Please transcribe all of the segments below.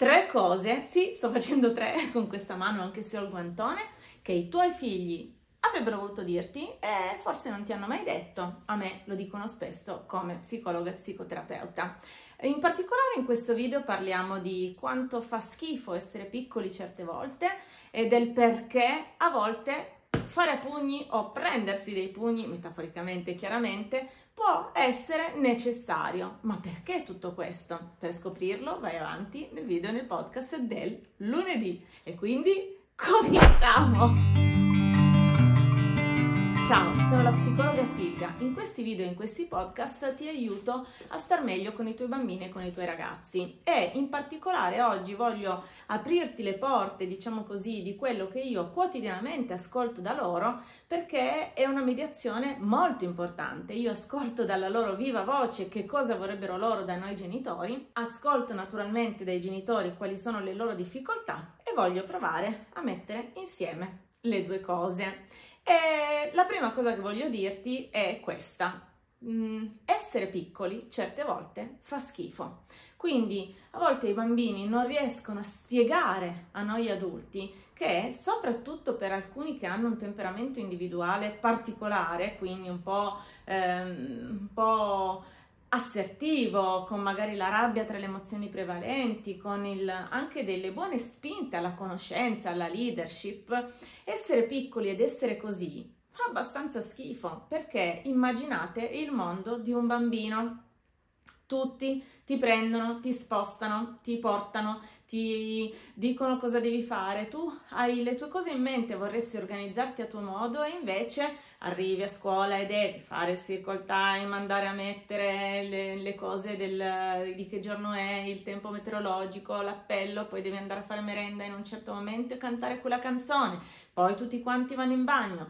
tre cose, sì, sto facendo tre con questa mano anche se ho il guantone, che i tuoi figli avrebbero voluto dirti e forse non ti hanno mai detto. A me lo dicono spesso come psicologa e psicoterapeuta. In particolare in questo video parliamo di quanto fa schifo essere piccoli certe volte e del perché a volte fare pugni o prendersi dei pugni, metaforicamente chiaramente, può essere necessario. Ma perché tutto questo? Per scoprirlo vai avanti nel video nel podcast del lunedì. E quindi cominciamo! Ciao, sono la psicologa Silvia. In questi video e in questi podcast ti aiuto a star meglio con i tuoi bambini e con i tuoi ragazzi e in particolare oggi voglio aprirti le porte, diciamo così, di quello che io quotidianamente ascolto da loro perché è una mediazione molto importante. Io ascolto dalla loro viva voce che cosa vorrebbero loro da noi genitori, ascolto naturalmente dai genitori quali sono le loro difficoltà e voglio provare a mettere insieme le due cose. E la prima cosa che voglio dirti è questa. Mm, essere piccoli certe volte fa schifo. Quindi a volte i bambini non riescono a spiegare a noi adulti che soprattutto per alcuni che hanno un temperamento individuale particolare, quindi un po', ehm, un po assertivo, con magari la rabbia tra le emozioni prevalenti, con il, anche delle buone spinte alla conoscenza, alla leadership, essere piccoli ed essere così fa abbastanza schifo perché immaginate il mondo di un bambino tutti ti prendono, ti spostano, ti portano, ti dicono cosa devi fare, tu hai le tue cose in mente, vorresti organizzarti a tuo modo e invece arrivi a scuola e devi fare il circle time, andare a mettere le, le cose del, di che giorno è, il tempo meteorologico, l'appello, poi devi andare a fare merenda in un certo momento e cantare quella canzone, poi tutti quanti vanno in bagno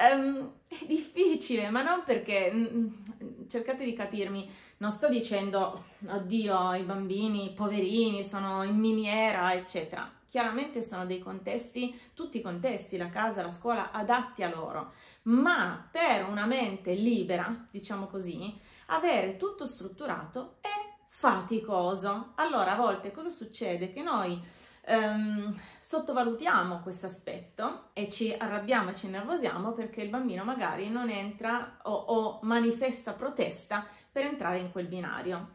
Um, è difficile, ma non perché mm, mm, cercate di capirmi, non sto dicendo oddio, i bambini poverini sono in miniera, eccetera. Chiaramente sono dei contesti, tutti i contesti, la casa, la scuola, adatti a loro, ma per una mente libera, diciamo così, avere tutto strutturato è faticoso. Allora, a volte cosa succede? Che noi um, sottovalutiamo questo aspetto e ci arrabbiamo e ci nervosiamo perché il bambino magari non entra o, o manifesta protesta per entrare in quel binario.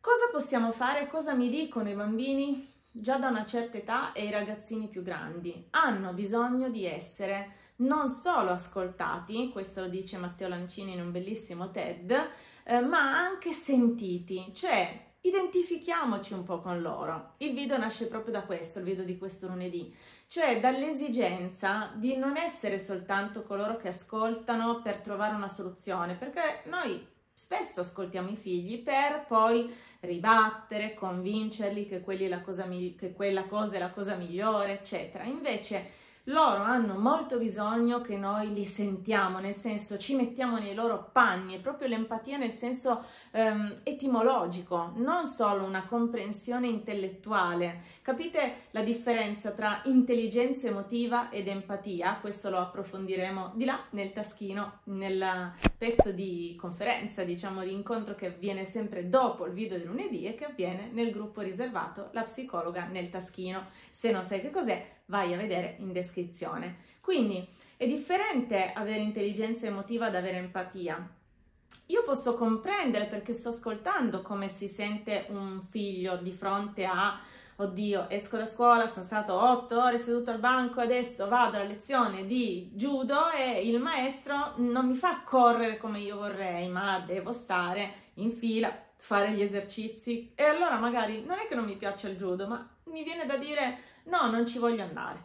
Cosa possiamo fare? Cosa mi dicono i bambini già da una certa età e i ragazzini più grandi? Hanno bisogno di essere non solo ascoltati, questo lo dice Matteo Lancini in un bellissimo TED, eh, ma anche sentiti, cioè identifichiamoci un po' con loro. Il video nasce proprio da questo, il video di questo lunedì, cioè dall'esigenza di non essere soltanto coloro che ascoltano per trovare una soluzione, perché noi spesso ascoltiamo i figli per poi ribattere, convincerli che, che quella cosa è la cosa migliore, eccetera. Invece loro hanno molto bisogno che noi li sentiamo, nel senso ci mettiamo nei loro panni, è proprio l'empatia nel senso um, etimologico, non solo una comprensione intellettuale. Capite la differenza tra intelligenza emotiva ed empatia? Questo lo approfondiremo di là nel taschino, nel pezzo di conferenza, diciamo di incontro che avviene sempre dopo il video di lunedì e che avviene nel gruppo riservato La psicologa nel taschino. Se non sai che cos'è, vai a vedere in descrizione. Quindi è differente avere intelligenza emotiva da avere empatia. Io posso comprendere perché sto ascoltando come si sente un figlio di fronte a oddio, esco da scuola, sono stato otto ore seduto al banco, adesso vado alla lezione di judo e il maestro non mi fa correre come io vorrei, ma devo stare in fila, fare gli esercizi e allora magari non è che non mi piaccia il judo, ma mi viene da dire no, non ci voglio andare.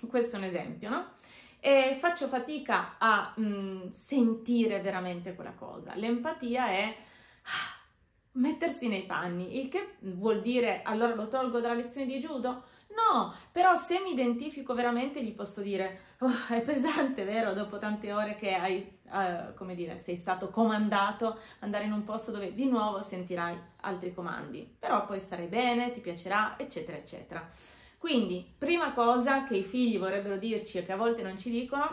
Questo è un esempio, no? E faccio fatica a mh, mm, sentire veramente quella cosa. L'empatia è ah, mettersi nei panni, il che vuol dire allora lo tolgo dalla lezione di judo? No, però se mi identifico veramente gli posso dire oh, è pesante, vero? Dopo tante ore che hai, uh, come dire, sei stato comandato andare in un posto dove di nuovo sentirai altri comandi, però poi starai bene, ti piacerà, eccetera, eccetera. Quindi, prima cosa che i figli vorrebbero dirci e che a volte non ci dicono,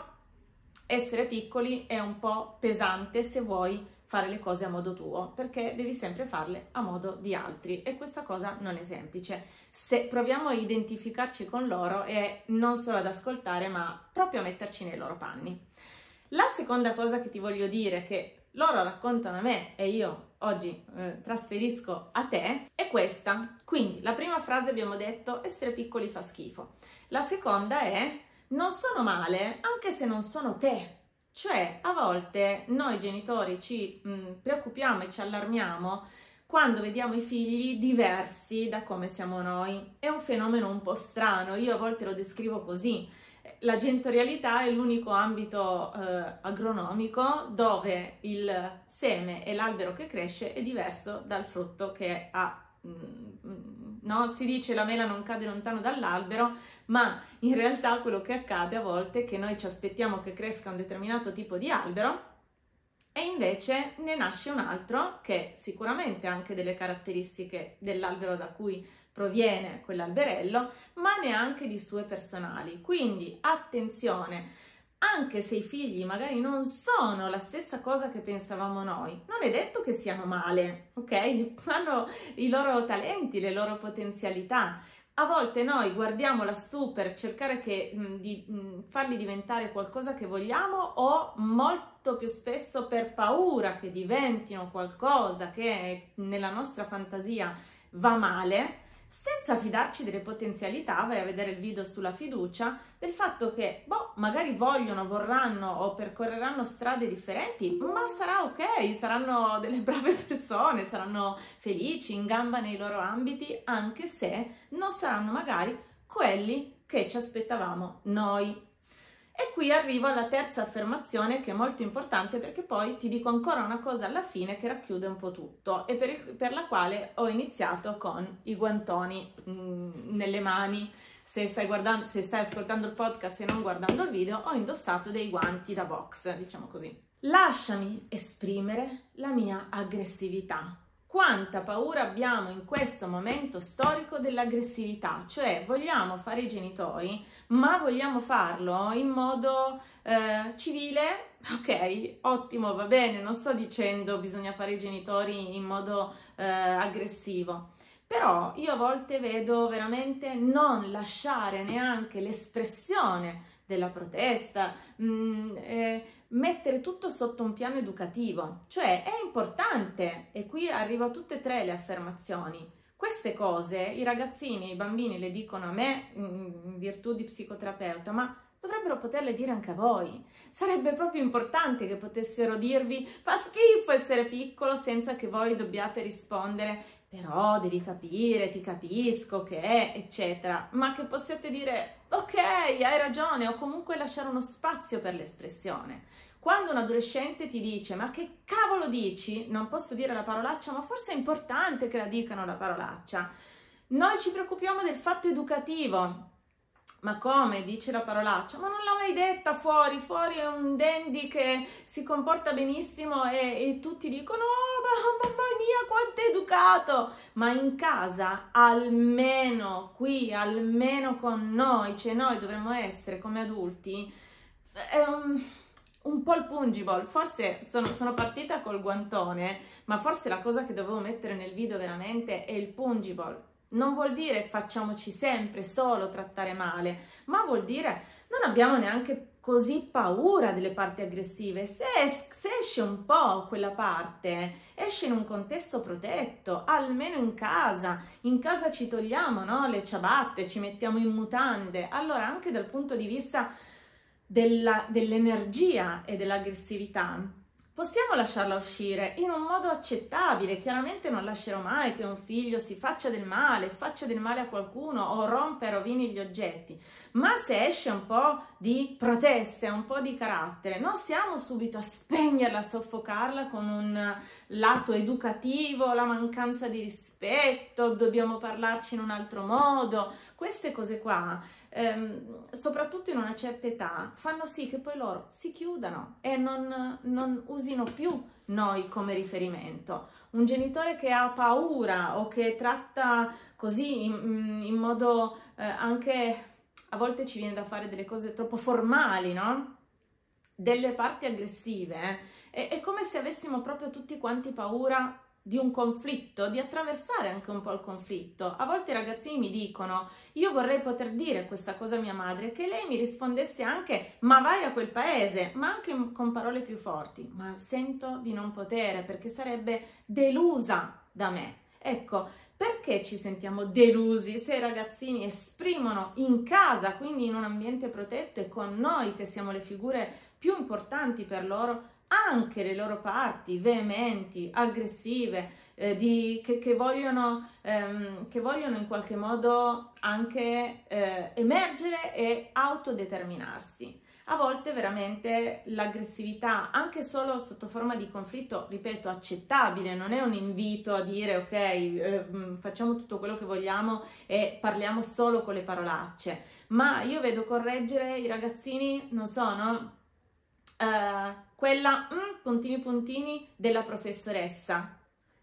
essere piccoli è un po' pesante se vuoi fare le cose a modo tuo, perché devi sempre farle a modo di altri e questa cosa non è semplice. Se proviamo a identificarci con loro e non solo ad ascoltare, ma proprio a metterci nei loro panni. La seconda cosa che ti voglio dire che loro raccontano a me e io oggi eh, trasferisco a te è questa. Quindi la prima frase abbiamo detto essere piccoli fa schifo. La seconda è non sono male anche se non sono te. Cioè a volte noi genitori ci mh, mm, preoccupiamo e ci allarmiamo quando vediamo i figli diversi da come siamo noi. È un fenomeno un po' strano, io a volte lo descrivo così la gentorialità è l'unico ambito eh, agronomico dove il seme e l'albero che cresce è diverso dal frutto che ha. Mm, no? Si dice la mela non cade lontano dall'albero, ma in realtà quello che accade a volte è che noi ci aspettiamo che cresca un determinato tipo di albero e invece ne nasce un altro che sicuramente ha anche delle caratteristiche dell'albero da cui proviene quell'alberello, ma neanche di sue personali. Quindi attenzione, anche se i figli magari non sono la stessa cosa che pensavamo noi, non è detto che siano male, ok? Hanno i loro talenti, le loro potenzialità. A volte noi guardiamo lassù per cercare che, mh, di mh, farli diventare qualcosa che vogliamo o molto più spesso per paura che diventino qualcosa che nella nostra fantasia va male, senza fidarci delle potenzialità, vai a vedere il video sulla fiducia, del fatto che, boh, magari vogliono, vorranno o percorreranno strade differenti, ma sarà ok, saranno delle brave persone, saranno felici, in gamba nei loro ambiti, anche se non saranno magari quelli che ci aspettavamo noi e qui arrivo alla terza affermazione che è molto importante perché poi ti dico ancora una cosa alla fine che racchiude un po' tutto e per, il, per la quale ho iniziato con i guantoni mh, mm, nelle mani. Se stai, se stai ascoltando il podcast e non guardando il video, ho indossato dei guanti da box, diciamo così. Lasciami esprimere la mia aggressività quanta paura abbiamo in questo momento storico dell'aggressività, cioè vogliamo fare i genitori, ma vogliamo farlo in modo eh, civile, ok, ottimo, va bene, non sto dicendo bisogna fare i genitori in modo eh, aggressivo, però io a volte vedo veramente non lasciare neanche l'espressione della protesta, mh, mm, eh, mettere tutto sotto un piano educativo, cioè è importante, e qui arrivo a tutte e tre le affermazioni. Queste cose i ragazzini, i bambini le dicono a me in virtù di psicoterapeuta, ma dovrebbero poterle dire anche a voi. Sarebbe proprio importante che potessero dirvi fa schifo essere piccolo senza che voi dobbiate rispondere però devi capire, ti capisco che è, eccetera, ma che possiate dire ok, hai ragione o comunque lasciare uno spazio per l'espressione. Quando un adolescente ti dice ma che cavolo dici, non posso dire la parolaccia, ma forse è importante che la dicano la parolaccia. Noi ci preoccupiamo del fatto educativo, ma come? Dice la parolaccia, ma non l'ho mai detta fuori, fuori è un dandy che si comporta benissimo e, e tutti dicono, oh mamma mia quanto educato, ma in casa almeno qui, almeno con noi, cioè noi dovremmo essere come adulti, um, un po' il pungible, forse sono, sono, partita col guantone, ma forse la cosa che dovevo mettere nel video veramente è il pungible, non vuol dire facciamoci sempre solo trattare male, ma vuol dire non abbiamo neanche così paura delle parti aggressive. Se, se, esce un po' quella parte, esce in un contesto protetto, almeno in casa. In casa ci togliamo no? le ciabatte, ci mettiamo in mutande. Allora, anche dal punto di vista dell'energia e dell'aggressività, Possiamo lasciarla uscire in un modo accettabile, chiaramente non lascerò mai che un figlio si faccia del male, faccia del male a qualcuno o rompa e rovini gli oggetti, ma se esce un po' di proteste, un po' di carattere, non stiamo subito a spegnerla, a soffocarla con un lato educativo, la mancanza di rispetto, dobbiamo parlarci in un altro modo, queste cose qua ehm, soprattutto in una certa età, fanno sì che poi loro si chiudano e non, non usino più noi come riferimento. Un genitore che ha paura o che tratta così in, in modo eh, anche a volte ci viene da fare delle cose troppo formali, no? delle parti aggressive, eh, è, è come se avessimo proprio tutti quanti paura di un conflitto, di attraversare anche un po' il conflitto. A volte i ragazzini mi dicono: Io vorrei poter dire questa cosa a mia madre, che lei mi rispondesse anche: Ma vai a quel paese, ma anche con parole più forti. Ma sento di non potere perché sarebbe delusa da me. Ecco, perché ci sentiamo delusi se i ragazzini esprimono in casa, quindi in un ambiente protetto e con noi che siamo le figure più importanti per loro, anche le loro parti veementi, aggressive, eh, di, che, che, vogliono, ehm, che, vogliono, in qualche modo anche eh, emergere e autodeterminarsi. A volte veramente l'aggressività, anche solo sotto forma di conflitto, ripeto, accettabile, non è un invito a dire ok, eh, facciamo tutto quello che vogliamo e parliamo solo con le parolacce, ma io vedo correggere i ragazzini, non so, no? Uh, quella mm, puntini puntini della professoressa.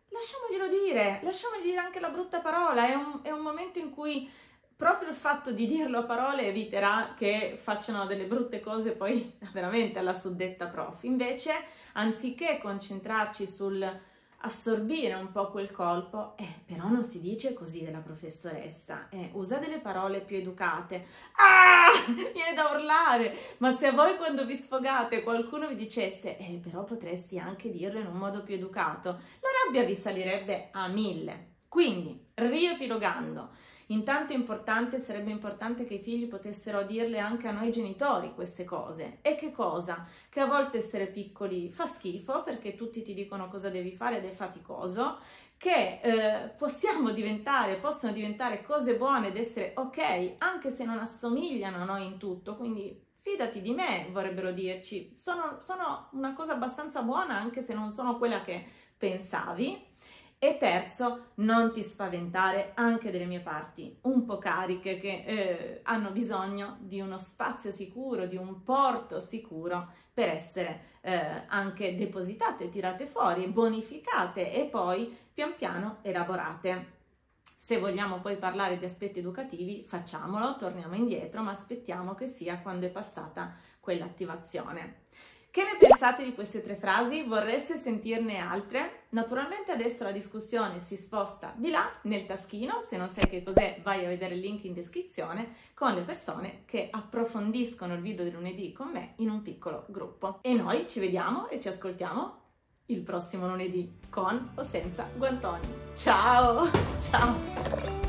Lasciamoglielo dire, lasciamogli dire anche la brutta parola, è un, è un momento in cui proprio il fatto di dirlo a parole eviterà che facciano delle brutte cose poi veramente alla suddetta prof. Invece, anziché concentrarci sul assorbire un po' quel colpo, eh, però non si dice così della professoressa, eh, usa delle parole più educate. Ah! Viene da urlare! Ma se a voi quando vi sfogate qualcuno vi dicesse, eh, però potresti anche dirlo in un modo più educato, la rabbia vi salirebbe a mille. Quindi, riepilogando, Intanto è importante, sarebbe importante che i figli potessero dirle anche a noi genitori queste cose. E che cosa? Che a volte essere piccoli fa schifo perché tutti ti dicono cosa devi fare ed è faticoso, che eh, possiamo diventare, possono diventare cose buone ed essere ok, anche se non assomigliano a noi in tutto, quindi fidati di me, vorrebbero dirci, sono, sono una cosa abbastanza buona anche se non sono quella che pensavi e terzo, non ti spaventare anche delle mie parti un po' cariche che eh, hanno bisogno di uno spazio sicuro, di un porto sicuro per essere eh, anche depositate, tirate fuori, bonificate e poi pian piano elaborate. Se vogliamo poi parlare di aspetti educativi, facciamolo, torniamo indietro, ma aspettiamo che sia quando è passata quell'attivazione. Che ne pensate di queste tre frasi? Vorreste sentirne altre? Naturalmente adesso la discussione si sposta di là nel taschino, se non sai che cos'è vai a vedere il link in descrizione, con le persone che approfondiscono il video di lunedì con me in un piccolo gruppo. E noi ci vediamo e ci ascoltiamo il prossimo lunedì con o senza guantoni. Ciao! Ciao!